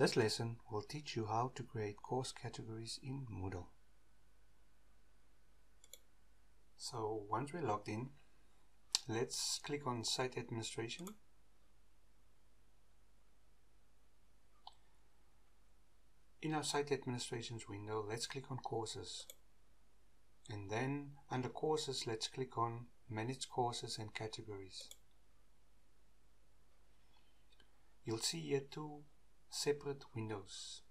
This lesson will teach you how to create course categories in Moodle. So once we're logged in, let's click on Site Administration. In our Site Administrations window, let's click on Courses. And then under Courses, let's click on Manage Courses and Categories. You'll see here two separate windows.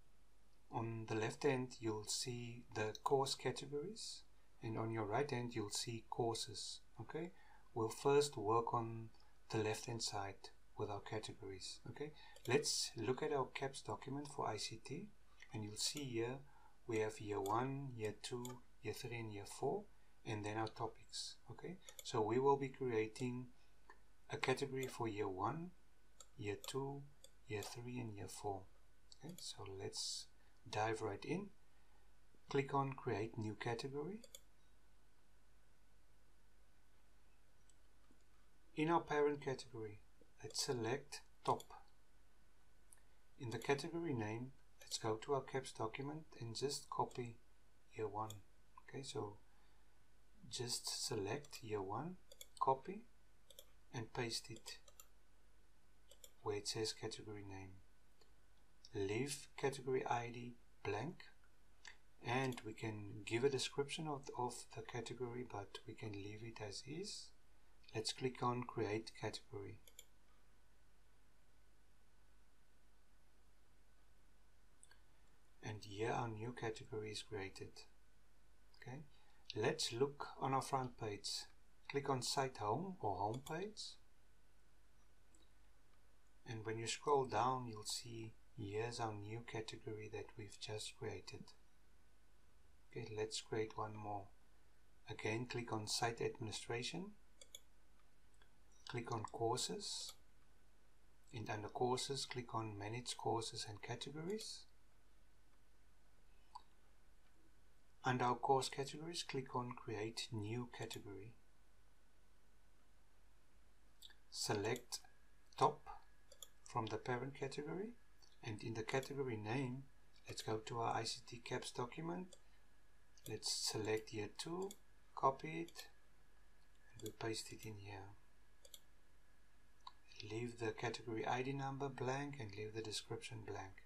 On the left hand you'll see the course categories and on your right hand you'll see courses. Okay, we'll first work on the left hand side with our categories. Okay, let's look at our CAPS document for ICT and you'll see here we have year 1, year 2, year 3 and year 4 and then our topics. Okay, so we will be creating a category for year 1, year 2, year 3 and year 4 okay so let's dive right in. Click on create new category. In our parent category let's select top. In the category name let's go to our caps document and just copy year 1 okay so just select year 1 copy and paste it where it says category name. Leave category ID blank and we can give a description of, of the category but we can leave it as is. Let's click on create category. And here our new category is created. Okay, let's look on our front page. Click on site home or home page and when you scroll down you'll see here's our new category that we've just created. Okay let's create one more. Again click on site administration. Click on courses. And under courses click on manage courses and categories. Under our course categories click on create new category. Select top from the parent category and in the category name let's go to our ICT CAPS document. Let's select year 2 copy it and we paste it in here. Leave the category ID number blank and leave the description blank.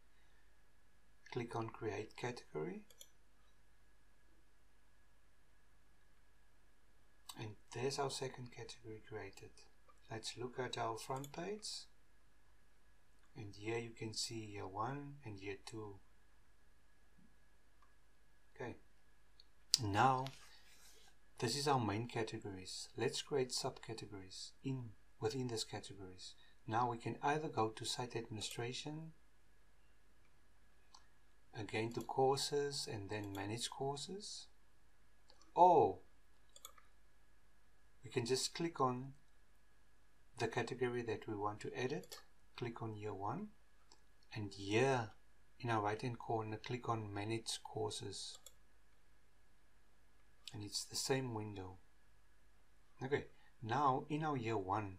Click on create category. And there's our second category created. Let's look at our front page and here you can see year 1 and year 2 okay. Now this is our main categories. Let's create subcategories in within these categories. Now we can either go to site administration again to courses and then manage courses or we can just click on the category that we want to edit click on year 1 and here in our right hand corner click on manage courses. And it's the same window. Okay now in our year 1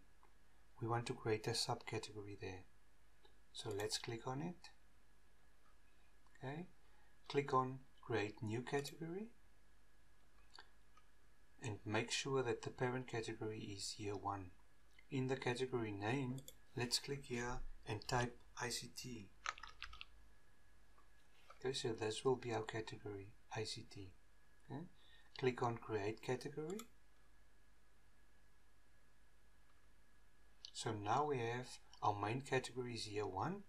we want to create a subcategory there. So let's click on it. Okay click on create new category and make sure that the parent category is year 1 in the category name let's click here and type ICT okay so this will be our category ICT okay. Click on create category. So now we have our main category is year 1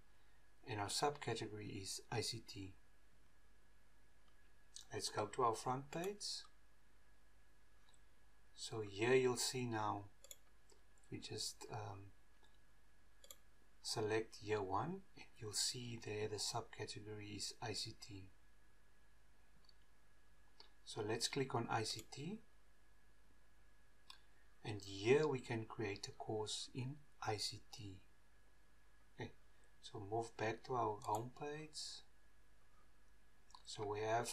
and our subcategory is ICT let's go to our front page. So here you'll see now we just um, select year 1 and you'll see there the subcategory is ICT. So let's click on ICT and here we can create a course in ICT. Okay, so move back to our home page. So we have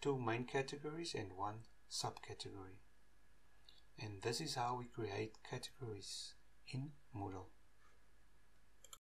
two main categories and one subcategory. And this is how we create categories in Moodle.